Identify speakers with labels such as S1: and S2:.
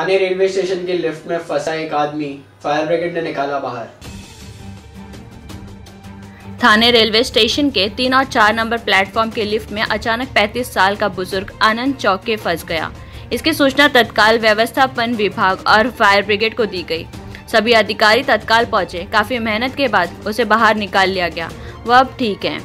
S1: थाने railway station के lift में फंसा एक आदमी, फायर ब्रिगेड ने निकाला बाहर।
S2: थाने रेलवे स्टेशन के तीन और चार नंबर प्लेटफॉर्म के लिफ्ट में अचानक 35 साल का बुज़ुर्ग आनंद चौके फंस गया। इसकी सूचना तत्काल व्यवस्थापन विभाग और फायर ब्रिगेड को दी गई। सभी अधिकारी तत्काल पहुँचे। काफ़ी मेहनत के बाद उसे बाहर निकाल लिया गया। वह अब ठीक है।